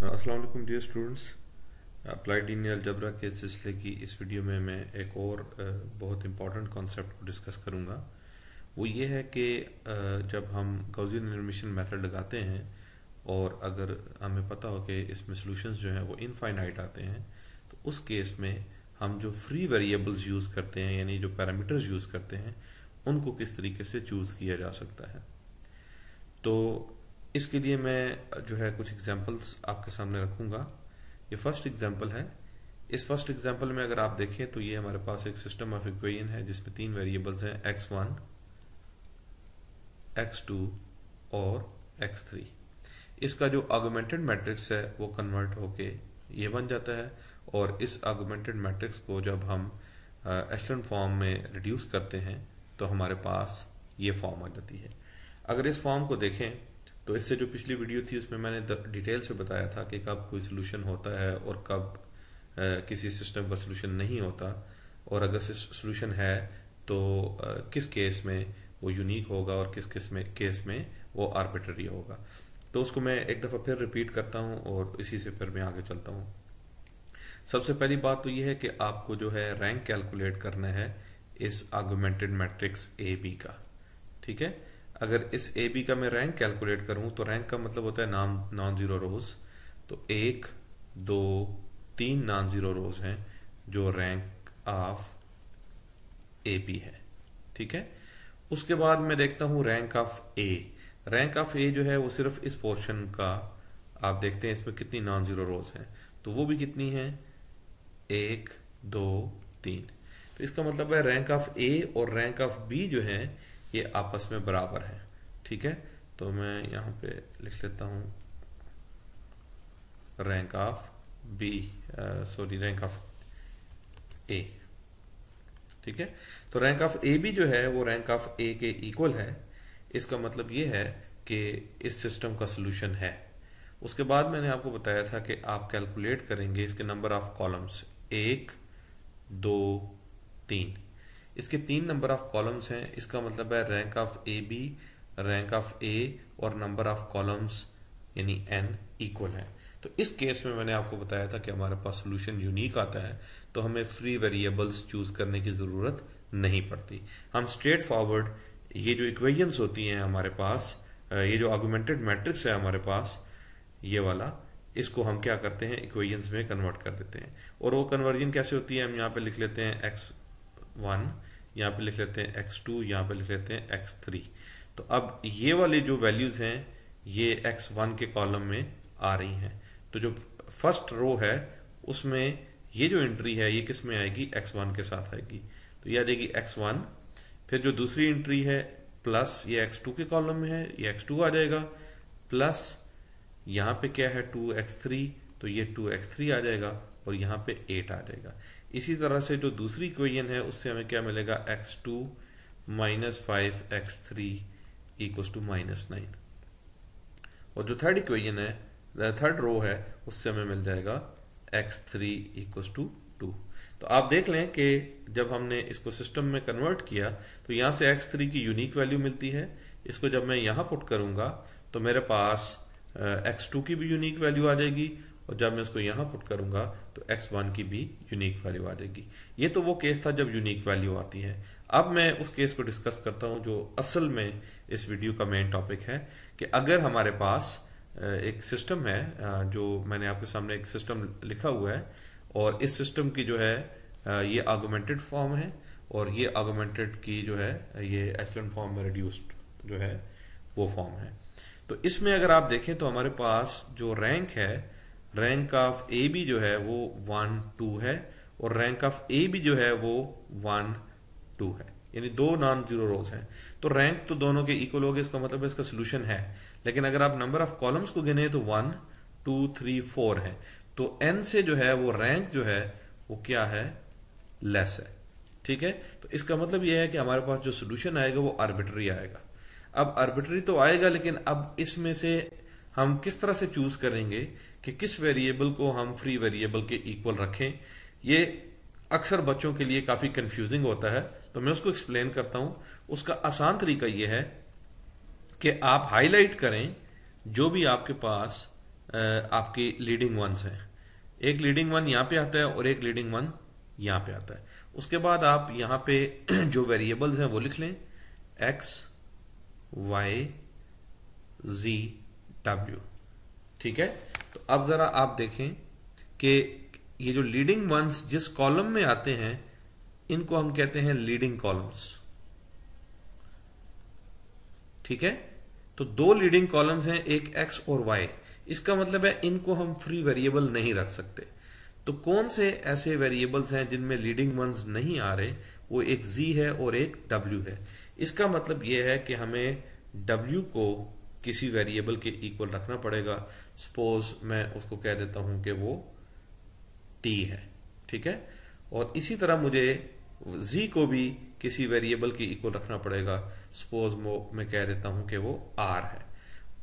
Aslam dear students applied linear algebra के सिलसिले की इस वीडियो में मैं एक और बहुत इंपॉर्टेंट कॉन्सेप्ट को डिस्कस करूँगा। वो ये है कि जब हम गौजियन एनिमेशन मेथड लगाते हैं और अगर हमें पता हो कि इसमें सॉल्यूशंस जो हैं वो इनफाइनाइट आते हैं तो उस केस में हम जो फ्री वेरिएबल्स यूज़ करते हैं, यानी जो पैरामीटर्स यूज़ करते हैं, उनको किस तरीके से चूज़ किया जा सकता है। तो इसके लिए मैं जो है कुछ एग्जांपल्स आपके सामने रखूँगा। ये फ़र्स्ट एग्जांपल है। इस फ़र्स्ट एग्जांपल में अगर आप देखें तो ये हमारे पास एक सिस्टम ऑफ़ इक्वेशन है, जिसमें तीन वेरिएबल्स हैं एक्स वन एक्स टू और एक्स थ्री इसका जो आर्गुमेंटेड मैट्रिक्स है, वो कन्वर्ट होके ये बन जाता है और इस आर्गुमेंटेड मैट्रिक्स को जब हम एस्टन फॉर्म में रिड्यूस करते हैं तो हमारे पास ये फॉर्म आ जाती है। अगर इस फॉर्म को देखें तो इससे जो पिछली वीडियो थी, उसमें मैंने डिटेल से बताया था कि कब कोई सोल्यूशन होता है और कब किसी सिस्टम का सोल्यूशन नहीं होता। और अगर सोल्यूशन है तो किस केस में वो यूनिक होगा और किस किसमें केस में वो आर्बिट्ररी होगा। तो उसको मैं एक दफ़ा फिर रिपीट करता हूँ और इसी से फिर मैं आगे चलता हूँ। सबसे पहली बात तो ये है कि आपको जो है रैंक कैलकुलेट करना है इस आर्गुमेंटेड मैट्रिक्स ए बी का। ठीक है? अगर इस ए बी का मैं रैंक कैलकुलेट करूँ तो रैंक का मतलब होता है नाम नॉन ज़ीरो रोज तो एक, दो, तीन नॉन ज़ीरो रोज हैं, जो रैंक ऑफ़ ए बी है. ठीक है? उसके बाद मैं देखता हूँ rank of A rank of A जो है, वो सिर्फ़ इस पोर्शन का आप देखते हैं, इसमें कितनी नॉन ज़ीरो रोज हैं. तो वो भी कितनी है? एक, दो, तीन. तो इसका मतलब है रैंक ऑफ़ ए और रैंक ऑफ़ बी जो है ये आपस में बराबर है। ठीक है? तो मैं यहाँ पे लिख लेता हूँ rank of B sorry rank of A ठीक है? तो रैंक ऑफ़ ए भी जो है, वो रैंक ऑफ़ ए के इक्वल है। इसका मतलब ये है कि इस सिस्टम का सोल्यूशन है। उसके बाद मैंने आपको बताया था कि आप कैलकुलेट करेंगे इसके नंबर ऑफ़ कॉलम्स एक, दो, तीन। इसके तीन नंबर ऑफ़ कॉलम्स हैं। इसका मतलब है rank of A B rank of A और नंबर ऑफ़ कॉलम्स यानी एन इक्वल है। तो इस केस में मैंने आपको बताया था कि हमारे पास सोल्यूशन यूनिक आता है तो हमें फ्री वेरिएबल्स चूज़ करने की ज़रूरत नहीं पड़ती। हम स्ट्रेट फॉरवर्ड ये जो इक्वेशंस होती हैं हमारे पास ये जो आर्गुमेंटेड मैट्रिक्स है हमारे पास, ये वाला, इसको हम क्या करते हैं इक्वेशंस में कन्वर्ट कर देते हैं। और वो कन्वर्जन कैसे होती है, हम यहाँ पे लिख लेते हैं एक्स वन यहाँ पे लिख लेते हैं एक्स टू यहाँ पे लिख लेते हैं एक्स थ्री तो अब ये वाले जो वैल्यूज़ हैं, ये एक्स वन के कॉलम में आ रही हैं। तो जो फ़र्स्ट रो है, उसमें ये जो एंट्री है, ये किसमें आएगी? एक्स वन के साथ आएगी। तो ये आ जाएगी एक्स वन फिर जो दूसरी एंट्री है प्लस ये एक्स टू के कॉलम में है, ये एक्स टू आ जाएगा। प्लस यहाँ पे क्या है? टू एक्स थ्री तो ये टू एक्स थ्री आ जाएगा और यहाँ पे एट आ जाएगा। इसी तरह से जो दूसरी इक्वेशन है, उससे हमें क्या मिलेगा? X two minus five X three equal to minus nine और जो थर्ड इक्वेशन है थर्ड रो है, उससे हमें मिल जाएगा X three equal to two तो आप देख लें कि जब हमने इसको सिस्टम में कन्वर्ट किया तो यहाँ से एक्स थ्री की यूनिक वैल्यू मिलती है। इसको जब मैं यहाँ पुट करूँगा तो मेरे पास एक्स टू की भी यूनिक वैल्यू आ जाएगी और जब मैं उसको यहाँ पुट करूँगा तो एक्स वन की भी यूनिक वैल्यू आ जाएगी। ये तो वो केस था जब यूनिक वैल्यू आती है। अब मैं उस केस को डिस्कस करता हूँ, जो असल में इस वीडियो का मेन टॉपिक है, कि अगर हमारे पास एक सिस्टम है जो मैंने आपके सामने एक सिस्टम लिखा हुआ है, और इस सिस्टम की जो है ये आर्गुमेंटेड फॉर्म है, और ये आर्गुमेंटेड की जो है, ये एचलन फॉर्म में रिड्यूस्ड जो है, वो फॉर्म है। तो इसमें अगर आप देखें तो हमारे पास जो रैंक है रैंक ऑफ़ ए बी जो है वो वन टू है और रैंक ऑफ़ ए बी जो है वो वन टू है। यानी दो नॉन ज़ीरो रोज हैं। तो रैंक तो दोनों के इक्वल हो गए इसका मतलब इसका सोल्यूशन है। लेकिन अगर आप नंबर ऑफ़ कॉलम्स को गिने तो वन टू थ्री फोर है। तो एन से जो है वो रैंक जो है वो क्या है? लेस है। ठीक है? तो इसका मतलब यह है कि हमारे पास जो सोल्यूशन आएगा वो आर्बिट्री आएगा। अब आर्बिट्री तो आएगा, लेकिन अब इसमें से हम किस तरह से चूज़ करेंगे कि किस वेरिएबल को हम फ्री वेरिएबल के इक्वल रखें, ये अक्सर बच्चों के लिए काफ़ी कंफ्यूजिंग होता है। तो मैं उसको एक्सप्लेन करता हूँ। उसका आसान तरीका यह है कि आप हाईलाइट करें जो भी आपके पास आपकी लीडिंग वंस हैं। एक लीडिंग वन यहाँ पे आता है और एक लीडिंग वन यहाँ पे आता है। उसके बाद आप यहाँ पे जो वेरिएबल्स हैं वो लिख लें। एक्स वाई जी डब्ल्यू ठीक है? तो अब जरा आप देखें कि ये जो लीडिंग वंस जिस कॉलम में आते हैं, इनको हम कहते हैं लीडिंग कॉलम्स ठीक है? तो दो लीडिंग कॉलम्स हैं, एक एक्स और वाई इसका मतलब है इनको हम फ्री वेरिएबल नहीं रख सकते. तो कौन से ऐसे वेरिएबल्स हैं जिनमें लीडिंग वंस नहीं आ रहे? वो एक जी है और एक डब्ल्यू है. इसका मतलब यह है कि हमें डब्ल्यू को किसी वेरिएबल के इक्वल रखना पड़ेगा। सपोज़ मैं उसको कह देता हूँ कि वो टी है, ठीक है? और इसी तरह मुझे जी को भी किसी वेरिएबल के इक्वल रखना पड़ेगा। सपोज़ मैं कह देता हूँ कि वो आर है।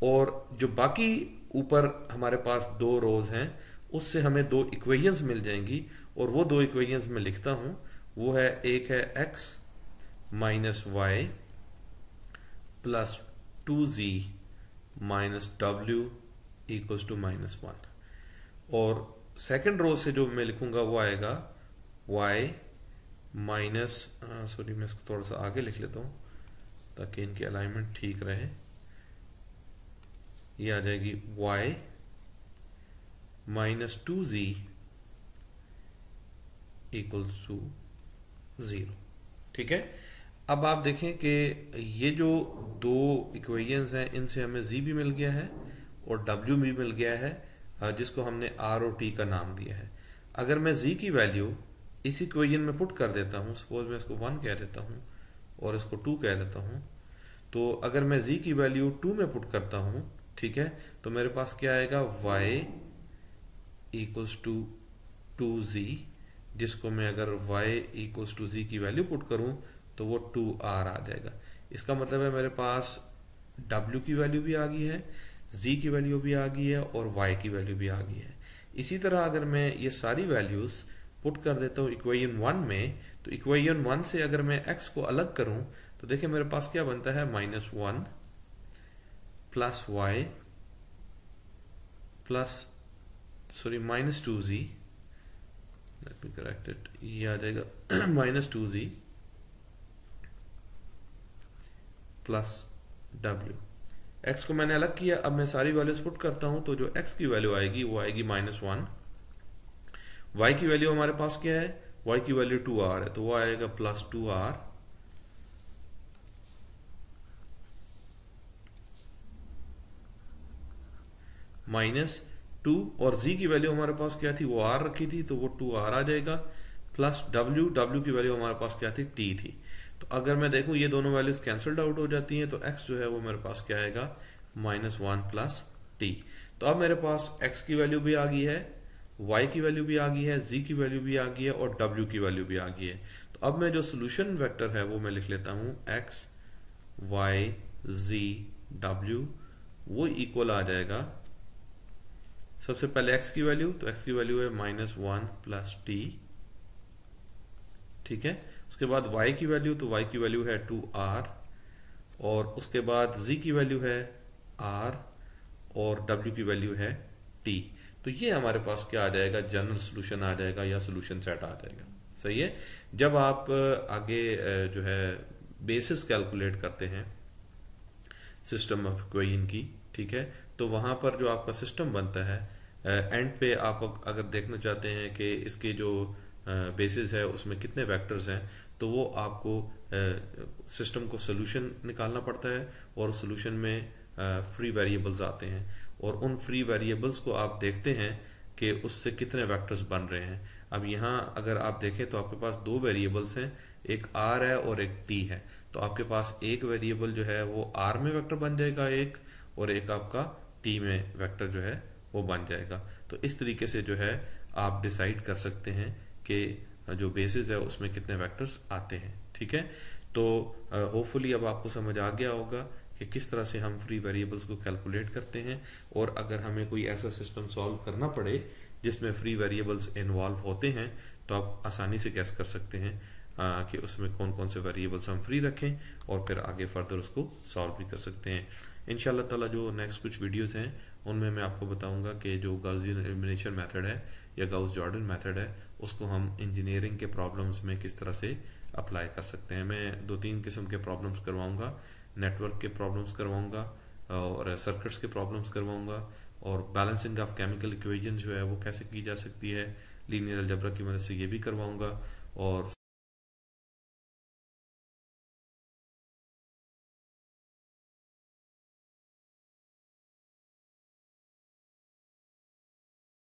और जो बाकी ऊपर हमारे पास दो रोज हैं, उससे हमें दो इक्वेशंस मिल जाएँगी। और वो दो इक्वेशंस मैं लिखता हूँ, वो है, एक है X minus Y plus two Z minus W equals to minus one और सेकंड रो से जो मैं लिखूँगा वो आएगा y माइनस सॉरी मैं इसको थोड़ा सा आगे लिख लेता हूँ ताकि इनकी अलाइनमेंट ठीक रहे। ये आ जाएगी y minus two Z equals to zero ठीक है? अब आप देखें कि ये जो दो इक्वेशंस हैं, इनसे हमें जी भी मिल गया है और डब्ल्यू भी मिल गया है जिसको हमने आर और टी का नाम दिया है। अगर मैं जी की वैल्यू इस इक्वेशन में पुट कर देता हूँ सपोज़ मैं इसको वन कह देता हूँ और इसको टू कह देता हूँ तो अगर मैं जी की वैल्यू टू में पुट करता हूँ, ठीक है तो मेरे पास क्या आएगा? Y equals to two Z जिसको मैं अगर वाई इक्वल्स टू जी की वैल्यू पुट करूँ तो वो टू आर आ जाएगा। इसका मतलब है मेरे पास डब्ल्यू की वैल्यू भी आ गई है जी की वैल्यू भी आ गई है और वाई की वैल्यू भी आ गई है। इसी तरह अगर मैं ये सारी वैल्यूज़ पुट कर देता हूँ इक्वेशन वन में तो इक्वेशन वन से अगर मैं एक्स को अलग करूँ तो देखिए मेरे पास क्या बनता है? Minus one plus Y plus sorry minus two Z let me correct it ये आ जाएगा minus two Z plus W X को मैंने अलग किया, अब मैं सारी वैल्यूज़ पुट करता हूँ तो जो एक्स की वैल्यू आएगी, वो आएगी माइनस वन वाई की वैल्यू हमारे पास क्या है? वाई की वैल्यू टू आर है तो वो आएगा plus two R minus two और जी की वैल्यू हमारे पास क्या थी? वो आर रखी थी तो वो टू आर आ जाएगा. प्लस डब्ल्यू डब्ल्यू की वैल्यू हमारे पास क्या थी? टी थी. तो अगर मैं देखूँ, ये दोनों वैल्यूज़ कैंसल्ड आउट हो जाती हैं तो एक्स जो है वो मेरे पास क्या आएगा? माइनस वन प्लस टी तो अब मेरे पास एक्स की वैल्यू भी आ गई है, y की वैल्यू भी आ गई है, z की वैल्यू भी आ गई है और w की वैल्यू भी आ गई है। तो अब मैं जो सोल्यूशन वेक्टर है वो मैं लिख लेता हूँ एक्स वाई जी डब्ल्यू वो इक्वल आ जाएगा। सबसे पहले x की वैल्यू तो x की वैल्यू है माइनस वन प्लस टी ठीक है? उसके बाद y की वैल्यू तो y की वैल्यू है टू आर और उसके बाद z की वैल्यू है r, और w की वैल्यू है t. तो ये हमारे पास क्या आ जाएगा? जनरल सोल्यूशन आ जाएगा या सोल्यूशन सेट आ जाएगा। सही है? जब आप आगे जो है बेसिस कैलकुलेट करते हैं सिस्टम ऑफ़ क्वेइन की, ठीक है? तो वहाँ पर जो आपका सिस्टम बनता है एंड पे आप अगर देखना चाहते हैं कि इसके जो बेसिस है, उसमें कितने वेक्टर्स हैं तो वो आपको सिस्टम को सोल्यूशन निकालना पड़ता है और सोल्यूशन में फ्री वेरिएबल्स आते हैं। और उन फ्री वेरिएबल्स को आप देखते हैं कि उससे कितने वेक्टर्स बन रहे हैं। अब यहाँ अगर आप देखें तो आपके पास दो वेरिएबल्स हैं, एक आर है और एक टी है। तो आपके पास एक वेरिएबल जो है वो आर में वेक्टर बन जाएगा एक और एक आपका टी में वेक्टर जो है वो बन जाएगा। तो इस तरीके से जो है आप डिसाइड कर सकते हैं कि जो बेसिस है उसमें कितने वेक्टर्स आते हैं ठीक है? तो होपफुली अब आपको समझ आ गया होगा कि किस तरह से हम फ्री वेरिएबल्स को कैलकुलेट करते हैं और अगर हमें कोई ऐसा सिस्टम सॉल्व करना पड़े जिसमें फ्री वेरिएबल्स इन्वॉल्व होते हैं तो आप आसानी से गैस कर सकते हैं आ, कि उसमें कौन कौन से वेरिएबल्स हम फ्री रखें और फिर आगे फर्दर उसको सॉल्व भी कर सकते हैं। इन ताला जो नेक्स्ट कुछ वीडियोस हैं उनमें मैं आपको बताऊँगा कि जो गाउसियन एलिमिनेशन मेथड है या गाउस जॉर्डन मेथड है उसको हम इंजीनियरिंग के प्रॉब्लम्स में किस तरह से अप्लाई कर सकते हैं। मैं दो तीन किस्म के प्रॉब्लम्स करवाऊँगा नेटवर्क के प्रॉब्लम्स करवाऊँगा, और सर्किट्स के प्रॉब्लम्स करवाऊँगा, और बैलेंसिंग ऑफ़ केमिकल इक्वेजन जो है वो कैसे की जा सकती है। लीनियर अलजबरा की मदद से ये भी करवाऊँगा, और